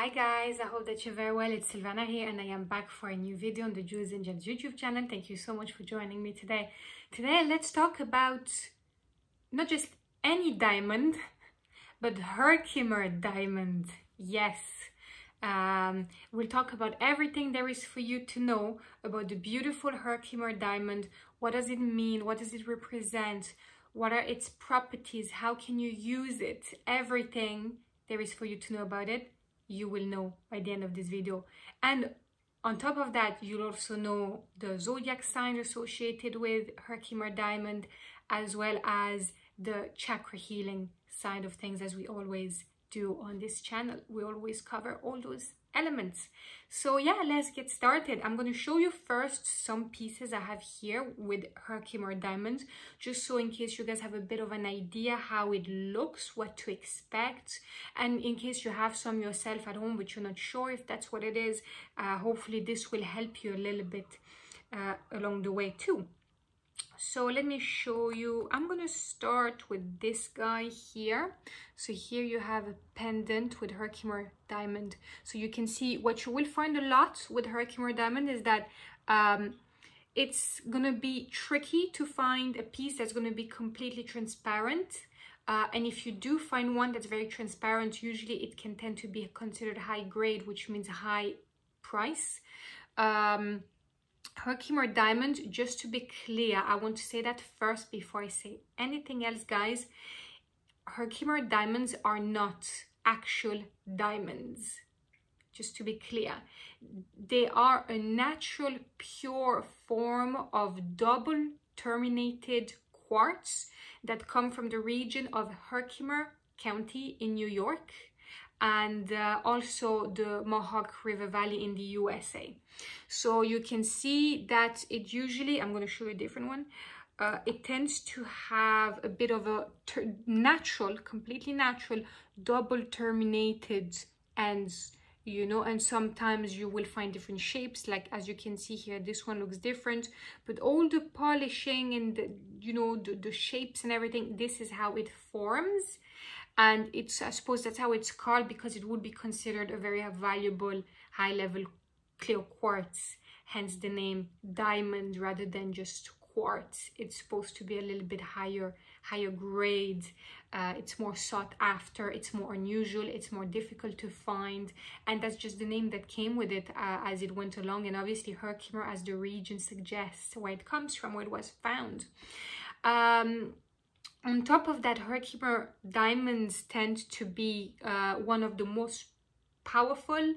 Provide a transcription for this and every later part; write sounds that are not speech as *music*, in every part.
Hi guys, I hope that you're very well. It's Sylvana here and I am back for a new video on the Jewels and Gems YouTube channel. Thank you so much for joining me today. Today let's talk about not just any diamond, but Herkimer diamond. Yes. Um, we'll talk about everything there is for you to know about the beautiful Herkimer diamond. What does it mean? What does it represent? What are its properties? How can you use it? Everything there is for you to know about it you will know by the end of this video. And on top of that you'll also know the zodiac sign associated with herkimer diamond as well as the chakra healing side of things as we always do on this channel. We always cover all those elements. So yeah let's get started. I'm going to show you first some pieces i have here with herkimer diamonds just so in case you guys have a bit of an idea how it looks what to expect. And in case you have some yourself at home but you're not sure if that's what it is uh, hopefully this will help you a little bit uh, along the way too so let me show you. I'm to start with this guy here. So here you have a pendant with herkimer diamond. So you can see what you will find a lot with herkimer diamond is that um, it's gonna be tricky to find a piece that's gonna be completely transparent. Uh, and if you do find one that's very transparent usually it can tend to be considered high grade which means high price. Um, Herkimer diamond, just to be clear, I want to say that first before I say anything else, guys. Herkimer diamonds are not actual diamonds. Just to be clear, they are a natural, pure form of double terminated quartz that come from the region of Herkimer County in New York and uh, also the Mohawk River Valley in the USA. So you can see that it usually, I'm going to show you a different one, uh, it tends to have a bit of a natural, completely natural, double terminated ends, you know, and sometimes you will find different shapes, like as you can see here, this one looks different, but all the polishing and, the, you know, the, the shapes and everything, this is how it forms and it's I suppose that's how it's called because it would be considered a very valuable high level clear quartz hence the name diamond rather than just quartz. It's supposed to be a little bit higher higher grade. Uh, it's more sought after it's more unusual it's more difficult to find and that's just the name that came with it uh, as it went along. And obviously herkimer as the region suggests where it comes from where it was found. Um, on top of that, Herkimer diamonds tend to be uh, one of the most powerful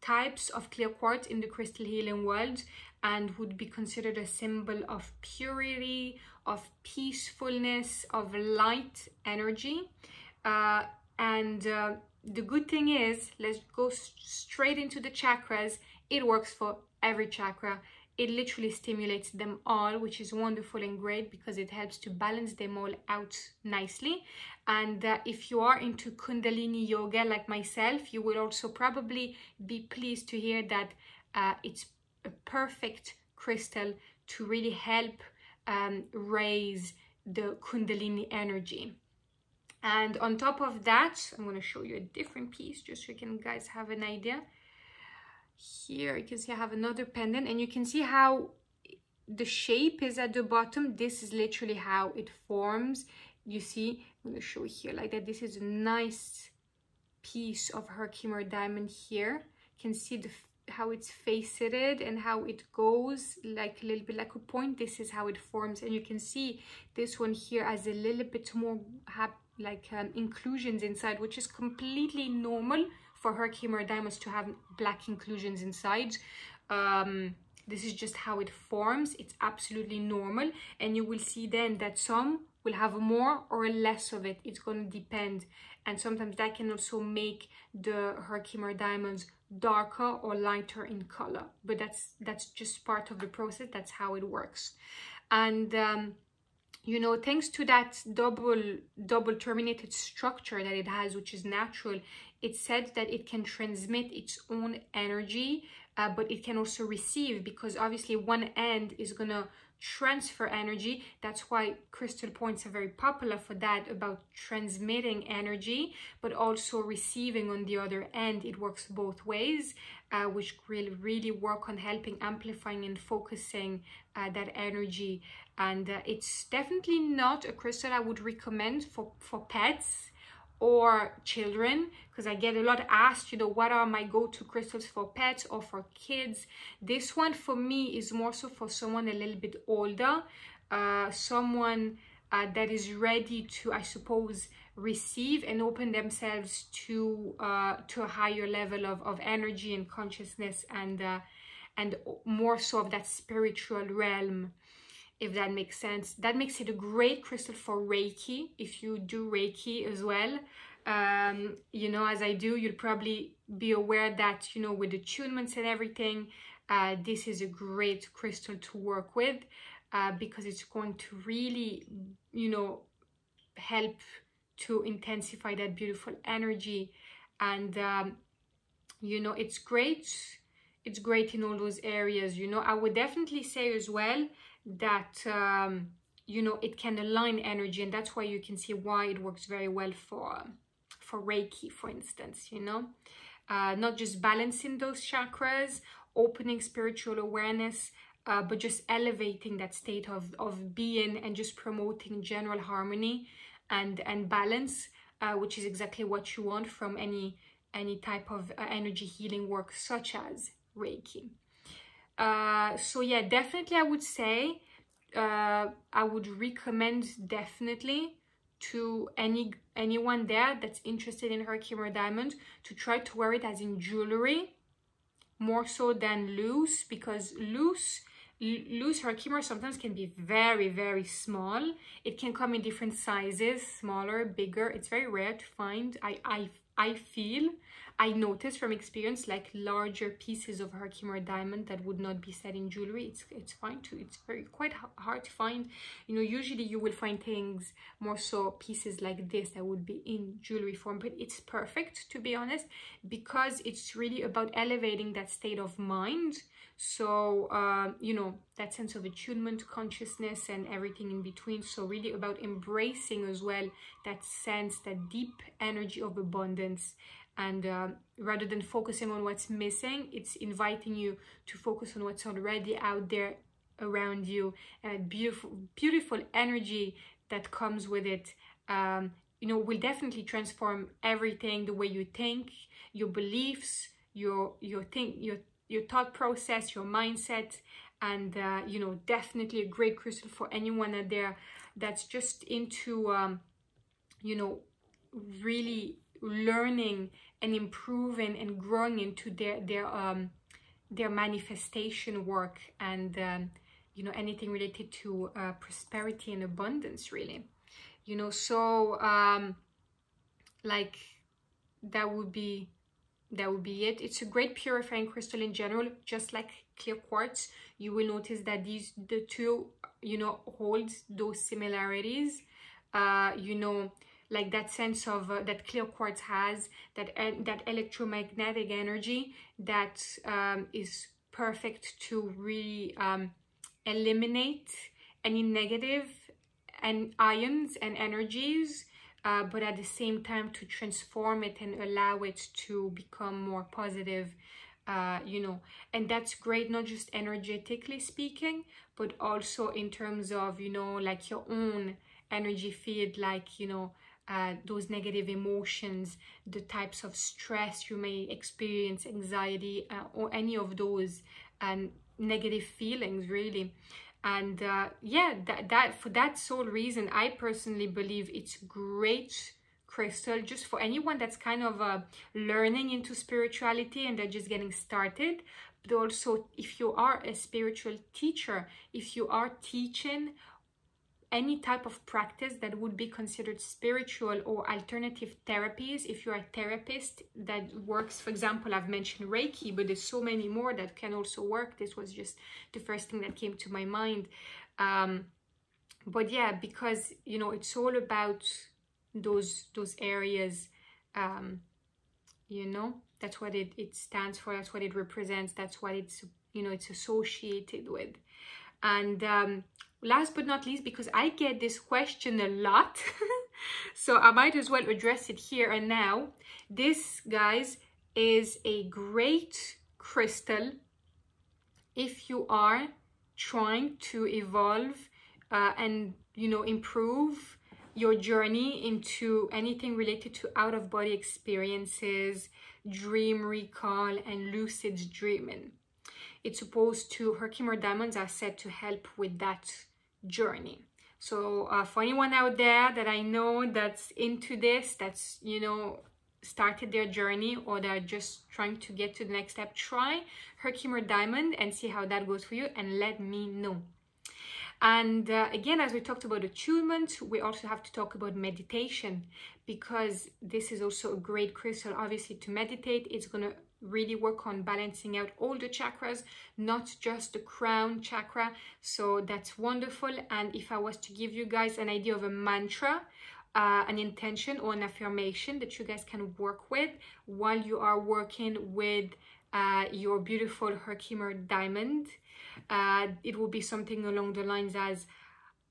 types of clear quartz in the crystal healing world and would be considered a symbol of purity, of peacefulness, of light energy. Uh, and uh, the good thing is, let's go straight into the chakras. It works for every chakra it literally stimulates them all which is wonderful and great because it helps to balance them all out nicely. And uh, if you are into kundalini yoga like myself you will also probably be pleased to hear that uh, it's a perfect crystal to really help um, raise the kundalini energy. And on top of that i'm going to show you a different piece just so you can guys have an idea here. You can see I have another pendant and you can see how the shape is at the bottom. This is literally how it forms. You see I'm to show here like that. This is a nice piece of Herkimer diamond here. You can see the how it's faceted and how it goes like a little bit like a point. This is how it forms. And you can see this one here has a little bit more like um, inclusions inside which is completely normal for Herkimer diamonds to have black inclusions inside. Um, this is just how it forms. It's absolutely normal. And you will see then that some will have more or less of it. It's going to depend. And sometimes that can also make the Herkimer diamonds darker or lighter in color. But that's that's just part of the process. That's how it works. And um, you know thanks to that double double terminated structure that it has which is natural it said that it can transmit its own energy, uh, but it can also receive because obviously one end is gonna transfer energy. That's why crystal points are very popular for that, about transmitting energy, but also receiving on the other end. It works both ways, uh, which really, really work on helping amplifying and focusing uh, that energy. And uh, it's definitely not a crystal I would recommend for, for pets or children because I get a lot asked, you know, what are my go-to crystals for pets or for kids? This one for me is more so for someone a little bit older, uh, someone uh, that is ready to, I suppose, receive and open themselves to uh, to a higher level of, of energy and consciousness and uh, and more so of that spiritual realm if that makes sense. That makes it a great crystal for Reiki, if you do Reiki as well. Um, you know, as I do, you'll probably be aware that, you know, with attunements and everything, uh, this is a great crystal to work with uh, because it's going to really, you know, help to intensify that beautiful energy. And, um, you know, it's great. It's great in all those areas, you know. I would definitely say as well that um, you know it can align energy and that's why you can see why it works very well for for reiki for instance you know? Uh, not just balancing those chakras opening spiritual awareness uh, but just elevating that state of, of being and just promoting general harmony and and balance uh, which is exactly what you want from any any type of uh, energy healing work such as reiki uh, so yeah, definitely I would say uh, I would recommend definitely to any anyone there that's interested in Herkimer diamond to try to wear it as in jewelry more so than loose because loose loose Herkimer sometimes can be very very small. It can come in different sizes smaller bigger. It's very rare to find. I I I feel I noticed from experience like larger pieces of Herkimer diamond that would not be set in jewelry. It's, it's fine too. It's very quite hard to find. You know, usually you will find things more so pieces like this that would be in jewelry form, but it's perfect to be honest because it's really about elevating that state of mind. So, uh, you know, that sense of attunement, consciousness and everything in between. So really about embracing as well that sense, that deep energy of abundance. And uh, rather than focusing on what's missing it's inviting you to focus on what's already out there around you. And beautiful beautiful energy that comes with it. Um, you know will definitely transform everything the way you think your beliefs your your think your your thought process your mindset and uh, you know definitely a great crystal for anyone out there that's just into um, you know really learning and improving and growing into their their um their manifestation work and um, you know anything related to uh, prosperity and abundance really. You know so um like that would be that would be it. It's a great purifying crystal in general just like clear quartz you will notice that these the two you know hold those similarities. Uh you know like that sense of uh, that clear quartz has that uh, that electromagnetic energy that um, is perfect to really um, eliminate any negative and ions and energies uh, but at the same time to transform it and allow it to become more positive uh, you know and that's great not just energetically speaking but also in terms of you know like your own energy field like you know uh, those negative emotions, the types of stress you may experience, anxiety, uh, or any of those um, negative feelings, really. And uh, yeah, that, that for that sole reason, I personally believe it's great crystal just for anyone that's kind of uh, learning into spirituality and they're just getting started. But also if you are a spiritual teacher if you are teaching any type of practice that would be considered spiritual or alternative therapies if you're a therapist that works for example i've mentioned reiki but there's so many more that can also work. This was just the first thing that came to my mind. Um, but yeah because you know it's all about those those areas um, you know that's what it, it stands for that's what it represents that's what it's you know it's associated with and um, last but not least, because I get this question a lot, *laughs* so I might as well address it here and now. This, guys, is a great crystal if you are trying to evolve uh, and, you know, improve your journey into anything related to out-of-body experiences, dream recall, and lucid dreaming. It's supposed to, Herkimer diamonds are said to help with that journey. So uh, for anyone out there that I know that's into this, that's, you know, started their journey or they're just trying to get to the next step, try Herkimer Diamond and see how that goes for you and let me know. And uh, again, as we talked about attunement, we also have to talk about meditation because this is also a great crystal. Obviously, to meditate, it's going to really work on balancing out all the chakras, not just the crown chakra. So that's wonderful. And if I was to give you guys an idea of a mantra, uh, an intention or an affirmation that you guys can work with while you are working with uh, your beautiful Herkimer diamond, uh, it will be something along the lines as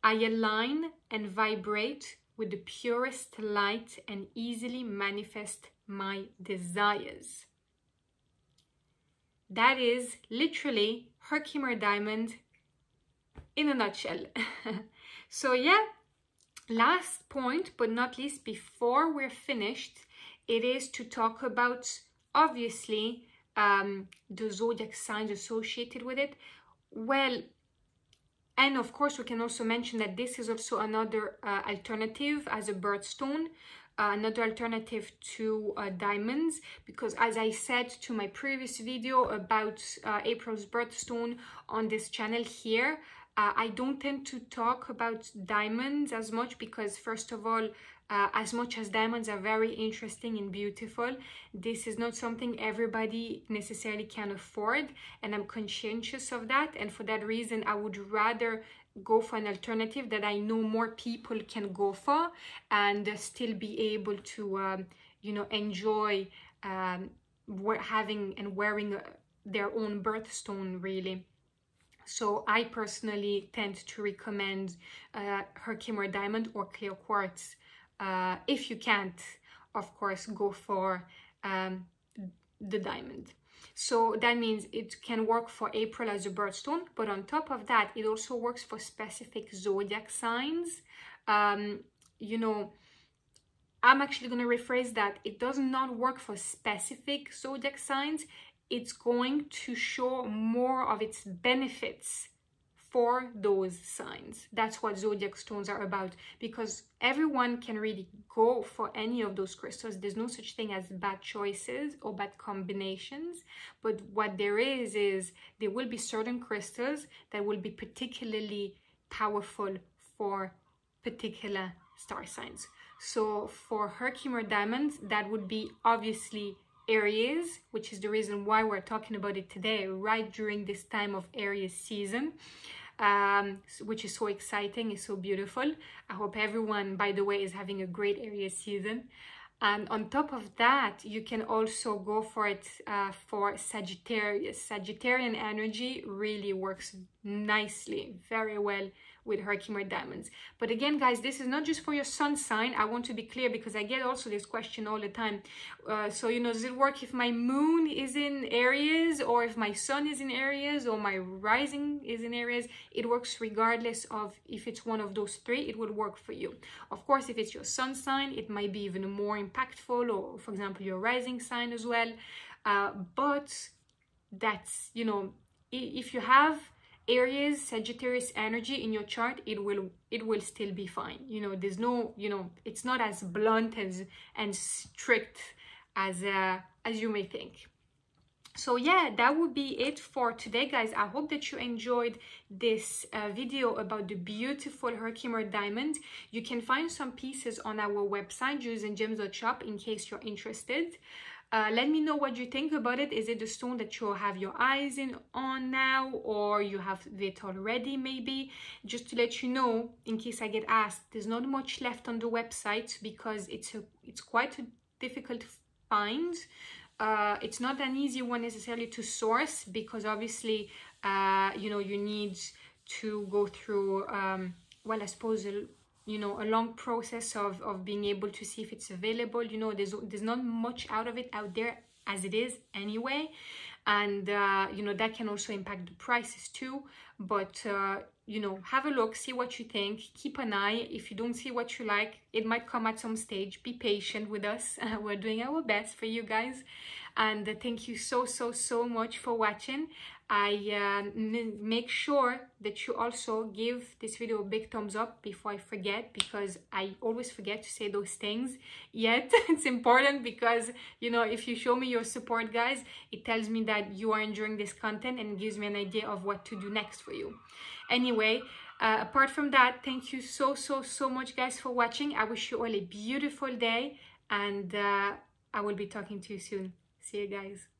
I align and vibrate with the purest light and easily manifest my desires. That is literally Herkimer Diamond in a nutshell. *laughs* so yeah, last point, but not least, before we're finished, it is to talk about, obviously, um, the zodiac signs associated with it. Well, and of course, we can also mention that this is also another uh, alternative as a birthstone uh, another alternative to uh, diamonds because as I said to my previous video about uh, April's birthstone on this channel here uh, I don't tend to talk about diamonds as much because first of all uh, as much as diamonds are very interesting and beautiful this is not something everybody necessarily can afford and I'm conscientious of that and for that reason I would rather go for an alternative that I know more people can go for and still be able to, um, you know, enjoy um, having and wearing uh, their own birthstone really. So I personally tend to recommend uh, Herkimer Diamond or Clear Quartz. Uh, if you can't, of course, go for um, the diamond. So that means it can work for April as a birthstone, but on top of that, it also works for specific zodiac signs. Um, you know, I'm actually going to rephrase that. It does not work for specific zodiac signs. It's going to show more of its benefits for those signs. That's what zodiac stones are about because everyone can really go for any of those crystals. There's no such thing as bad choices or bad combinations, but what there is is there will be certain crystals that will be particularly powerful for particular star signs. So for Herkimer diamonds, that would be obviously Aries, which is the reason why we're talking about it today, right during this time of Aries season um, which is so exciting, is so beautiful. I hope everyone, by the way, is having a great Aries season. And on top of that, you can also go for it uh, for Sagittarius. Sagittarian energy really works nicely, very well with Herkimer diamonds. But again, guys, this is not just for your sun sign. I want to be clear because I get also this question all the time. Uh, so, you know, does it work if my moon is in Aries or if my sun is in Aries or my rising is in Aries? It works regardless of if it's one of those three, it would work for you. Of course, if it's your sun sign, it might be even more impactful or, for example, your rising sign as well. Uh, but that's, you know, if you have Aries, Sagittarius energy in your chart, it will it will still be fine. You know, there's no, you know, it's not as blunt as and strict as uh, as you may think. So yeah, that would be it for today, guys. I hope that you enjoyed this uh, video about the beautiful Herkimer diamond. You can find some pieces on our website, jewelsandgems.shop, in case you're interested. Uh, let me know what you think about it. Is it the stone that you have your eyes in on now or you have it already maybe? Just to let you know, in case I get asked, there's not much left on the website because it's a it's quite a difficult find. Uh, it's not an easy one necessarily to source because obviously, uh, you know, you need to go through um, well i suppose a, you know a long process of of being able to see if it's available. You know there's there's not much out of it out there as it is anyway. And uh, you know that can also impact the prices too. But uh, you know have a look see what you think keep an eye. If you don't see what you like it might come at some stage. Be patient with us. *laughs* We're doing our best for you guys. And thank you so so so much for watching I uh, make sure that you also give this video a big thumbs up before I forget because I always forget to say those things. Yet *laughs* it's important because you know if you show me your support guys it tells me that you are enjoying this content and gives me an idea of what to do next for you. Anyway uh, apart from that thank you so so so much guys for watching. I wish you all a beautiful day and uh, I will be talking to you soon. See you guys